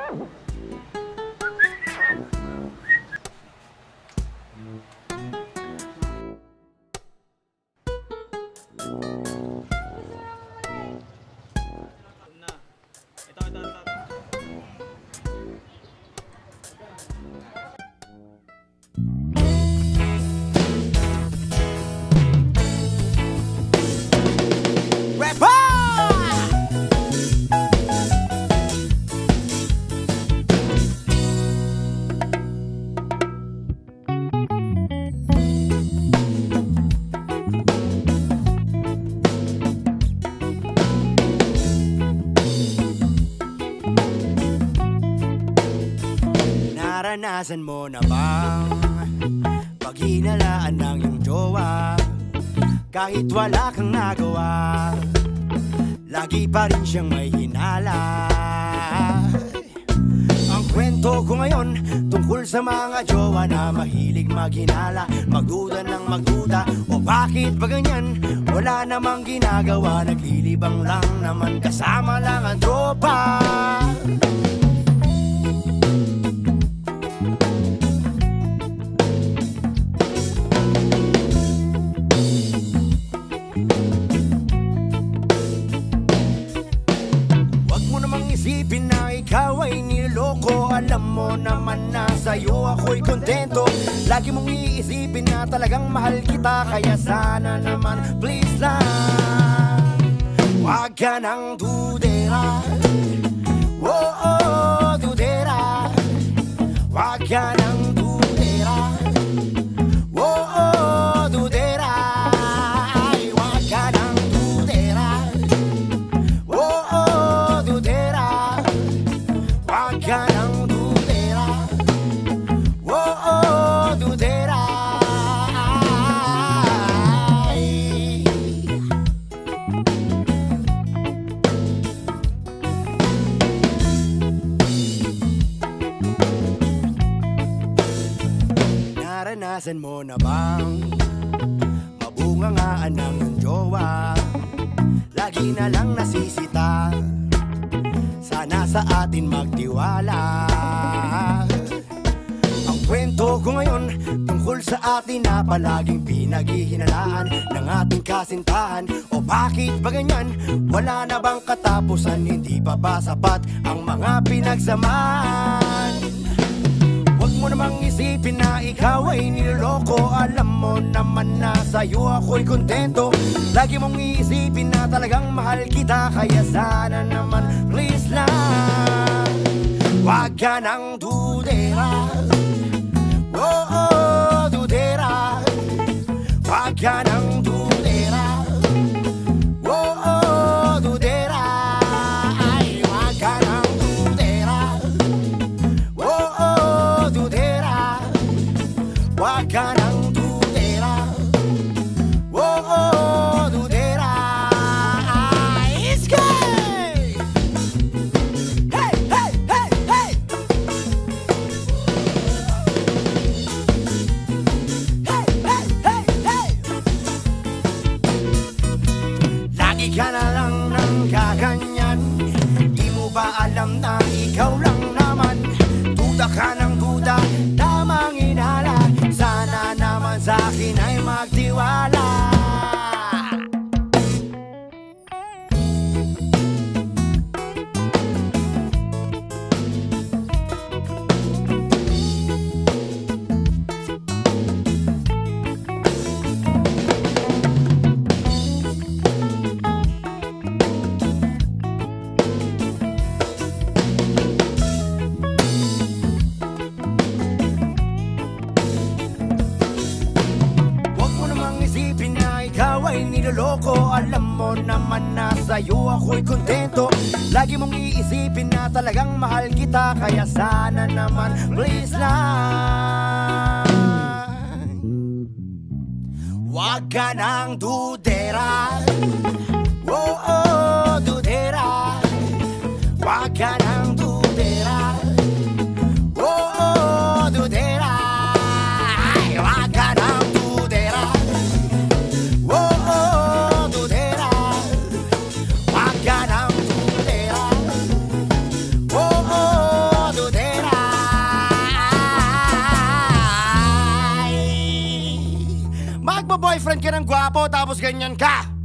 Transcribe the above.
Oh! Naranasan mo na bang Paghinalaan ng iyong jowa Kahit wala kang nagawa Lagi pa rin siyang may hinala. Ang kwento ko ngayon Tungkol sa mga jowa na mahilig maghinala Magduda ng magduda. O bakit ba ganyan? Wala namang ginagawa Naglilibang lang naman Kasama lang ang tropa Alam mo naman na sa'yo ako'y kontento. Lagi mong iisipin na talagang mahal kita Kaya sana naman please lang. Huwag ka nang dudera. Oh, oh, dudera. Huwag ka nang Naranasan mo na bang Mabungangaan ng jowa Lagi na lang nasisita Sana sa atin magtiwala Ang kwento ko ngayon Tungkol sa atin na palaging pinaghihinalaan Ng ating kasintahan O bakit ba ganyan? Wala na bang katapusan? Hindi pa ba sapat ang mga pinagsamahan? Mo namang isipin na ikaw ay niloloko. Alam mo naman na sa'yo ako'y kontento. Lagi mong iisipin na talagang mahal kita Kaya sana naman please lang Huwag ka nang dudera. Oh, oh, dudera. Huwag ka ba alam na ikaw lang sa'yo ako'y kontento. Lagi mong iisipin na talagang mahal kita Kaya sana naman please lang Huwag ka nang dudera Ay. Magbo-boyfriend ka ng gwapo tapos ganyan ka